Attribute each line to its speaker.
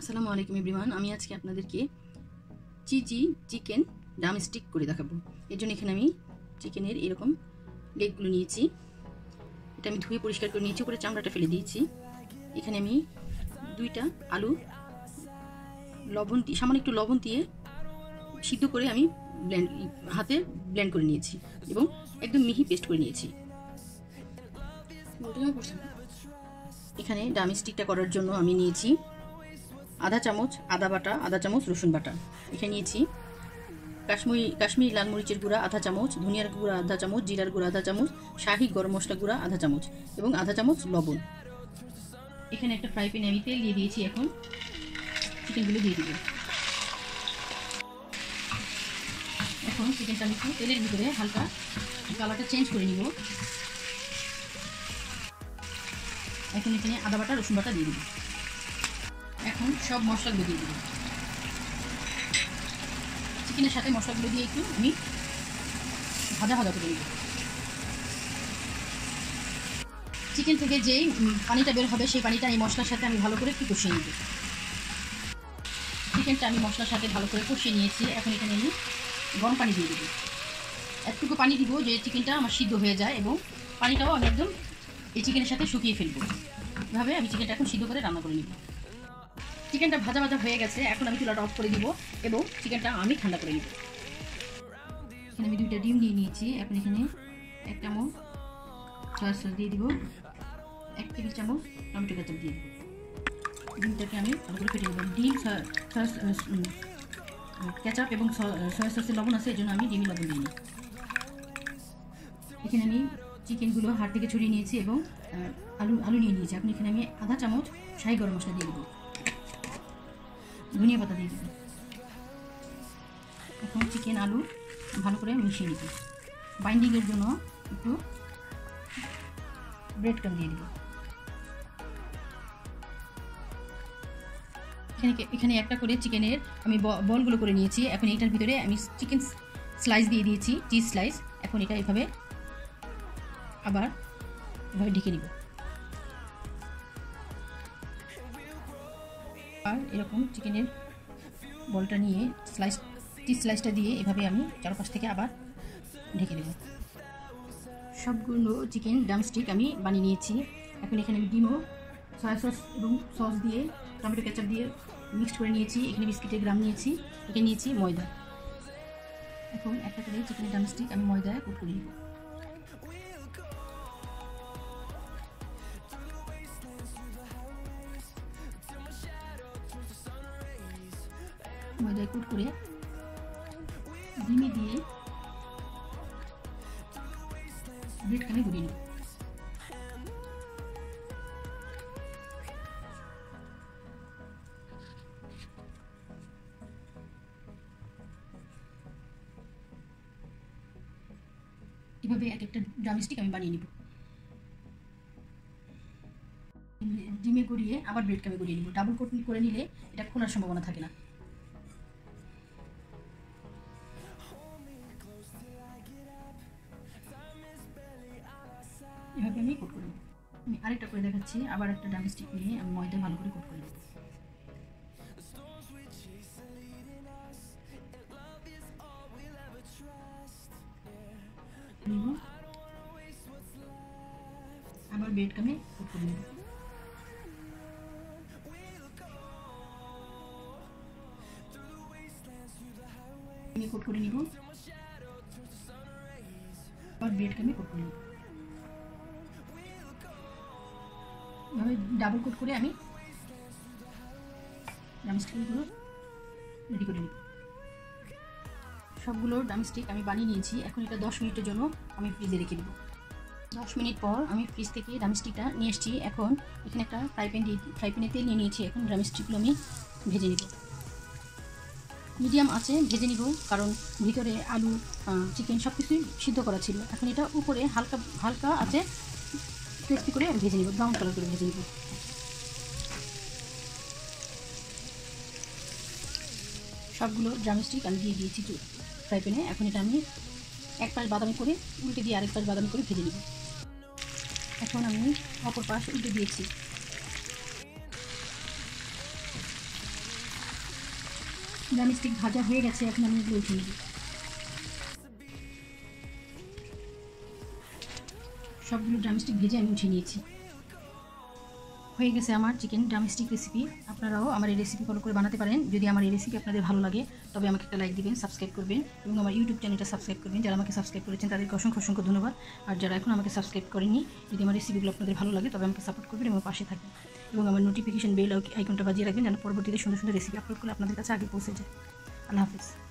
Speaker 1: আসসালামু আলাইকুম এভরিওয়ান আমি আজকে আপনাদেরকে চিজি চিকেন ড্রামস্টিক করে দেখাবো। এর জন্য এখানে আমি চিকেনের এরকম লেগগুলো নিয়েছি। এটা আমি ধুয়ে পরিষ্কার করে নিয়েছি উপরে চামড়াটা ফেলে দিয়েছি। এখানে আমি দুইটা আলু লবণ দিয়ে সামান্য একটু লবণ দিয়ে সিদ্ধ করে আমি ব্ল্যান্ড হাতে ব্ল্যান্ড করে নিয়েছি এবং একদম মিহি পেস্ট করে নিয়েছি। এখানে ডামিস্টিকটা করার জন্য আমি নিয়েছি আধা চামচ আদা বাটা, আধা চামচ রসুন বাটা। এখানে নিয়েছি কাশ্মীরি কাশ্মীরি লাল মরিচের গুঁড়া আধা চামচ, ধনিয়ার গুঁড়া আধা চামচ, জিরার গুঁড়া আধা চামচ, শাহি গরম মশলা গুঁড়া আধা চামচ এবং আধা চামচ লবণ। এখানে একটা ফ্রাই প্যানে আমি তেল দিয়ে দিয়েছি এখন। চিকেনগুলো দিয়ে দিব। এখন চিকেনটা আমি তেলের ভিতরে হালকা কালারটা চেঞ্জ করে নিব। এখন এখানে আদা বাটা, রসুন বাটা দিয়ে দিব। এখন সব মশলাগুলো দিয়ে দিব। চিকেনের সাথে মশলাগুলো দিয়ে একটু আমি ভাজা ভাজা করে নিব। চিকেন থেকে যেই পানিটা বের হবে, সেই পানিটা এই মশলার সাথে আমি ভালো করে একটু কষিয়ে নিব। চিকেনটা আমি মশলার সাথে ভালো করে কষিয়ে নিয়েছি। এখন এখানে আমি গরম পানি দিয়ে দেবো। একটুকু পানি দিব যে চিকেনটা আমার সিদ্ধ হয়ে যায় এবং পানিটাও আমি একদম এই চিকেনের সাথে শুকিয়ে ফেলব। এভাবে আমি চিকেনটা এখন সিদ্ধ করে রান্না করে নিব। চিকেনটা ভাজা ভাজা হয়ে গেছে, এখন আমি চুলাটা অফ করে দিব এবং চিকেনটা আমি ঠান্ডা করে নিব। এখানে আমি দুইটা ডিম নিয়ে নিয়েছি, এখন এখানে এক চামচ সয়া সস দিয়ে দিব, এক টেবিল চামচ টমেটো কেচাপ দিয়ে দিব। ডিমটাকে আমি ভালো করে ফেটে দেবো ডিম কেচাপ এবং সয়া সসের লবণ আছে এই জন্য আমি ডিমি লবণ দিইনি। এখানে আমি চিকেনগুলো হাত থেকে ছড়িয়ে নিয়েছি এবং আলু আলু নিয়ে নিয়েছি। এখন এখানে আমি আধা চামচ শাহি গরম মশলা দিয়ে দেবো। ধনিয়া পাতা দিয়ে এখন চিকেন, আলু ভালো করে মিশিয়ে নিব। বাইন্ডিংয়ের জন্য একটু ব্রেড ক্রাম দিয়ে দিব। এখানে এখানে একটা করে চিকেনের আমি বলগুলো করে নিয়েছি। এখন এটার ভিতরে আমি চিকেন স্লাইস দিয়ে দিয়েছি চিজ স্লাইস এখন এটা এভাবে আবার এভাবে ঢেকে নিব। আর এরকম চিকেনের বলটা নিয়ে স্লাইস চিজ স্লাইসটা দিয়ে এভাবে আমি চারপাশ থেকে আবার ঢেকে দেব। সবগুলো চিকেন ড্রামস্টিক আমি বানিয়ে নিয়েছি। এখন এখানে আমি ডিমও সয়া সস এবং সস দিয়ে টমেটো কেচাপ দিয়ে মিক্সড করে নিয়েছি। এখানে বিস্কিটের গ্রাম নিয়েছি, এখানে নিয়েছি ময়দা। এখন একটা করে চিকেন ড্রামস্টিক আমি ময়দায় কুট করে নেব। ময়দায় কুট করে ডিমে দিয়ে ব্রেডখানে ঘুরিয়ে নেব এভাবে এক একটা ড্রামস্টিক আমি বানিয়ে নিব। ডিমে গড়িয়ে আবার ব্রেড কামে গড়িয়ে নিব। ডাবল কোট করে নিলে এটা খোলার সম্ভাবনা থাকে না। এভাবে আমি কোট করে। আমি আরেকটা করে দেখাচ্ছি, আবার একটা ড্রামস্টিক নিয়ে আমি ময়দা ভালো করে কোট করে। নেব। আবার বেড কামে কোট করে নেব। আমি কোট করে নিব। আবার বেড কামে কোট করে নেব। এভাবে ডাবল কোট করে আমি ড্রামস্টিকগুলো রেডি করে নিই সবগুলো ড্রামস্টিক আমি বানিয়ে নিয়েছি। এখন এটা দশ মিনিটের জন্য আমি ফ্রিজে রেখে দেবো। দশ মিনিট পর আমি ফ্রিজ থেকে ড্রামস্টিকটা নিয়ে এসেছি। এখন এখানে একটা ফ্রাই প্যান ফ্রাই প্যানে তেল নিয়ে নিয়েছি। এখন ড্রামস্টিকগুলো আমি ভেজে নিব। মিডিয়াম আছে, ভেজে নিব। কারণ ভিতরে আলু চিকেন সব কিছুই সিদ্ধ করা ছিল। এখন এটা উপরে হালকা হালকা আছে। ক্রিস্পি করে ভেজে নিব ব্রাউন কালার করে ভেজে নিব। সবগুলো ড্রামস্টিক আমি দিয়ে দিয়েছি ফ্রাই প্যানে এখন এটা আমি এক পাশ বাদামি করে উল্টে দিয়ে আরেক পাশ বাদামি করে ভেজে নেব। এখন আমি অপর পাশ উল্টে দিয়েছি। ড্রামস্টিক ভাজা হয়ে গেছে, এখন আমি এগুলো উঠিয়ে নেব। সবগুলো ড্রামস্টিক ভেজে আমি উঠিয়ে নিয়েছি। হয়ে গেছে আমার চিকেন ড্রামস্টিক রেসিপি আপনারাও আমার এই রেসিপি ফলো করে বানাতে পারেন। যদি আমার এই রেসিপি আপনাদের ভালো লাগে, তবে আমাকে একটা লাইক দিবেন সাবস্ক্রাইব করবেন এবং আমার ইউটিউব চ্যানেলটা সাবস্ক্রাইব করবেন। যারা আমাকে সাবস্ক্রাইব করেছেন, তাদেরকে অসংখ্য অসংখ্য ধন্যবাদ। আর যারা এখন আমাকে সাবস্ক্রাইব করেনি যদি আমার রেসিপিগুলো আপনাদের ভালো লাগে, তবে আমাকে সাপোর্ট করবেন এবং পাশে থাকবেন। এবং আমার নোটিফিকেশন বেল আইকনটা বাজিয়ে রাখবেন, যেন পরবর্তীতে সুন্দর সুন্দর রেসিপি আপলোড করে আপনাদের কাছে আগে পৌঁছে যায়। আল্লাহ হাফিজ।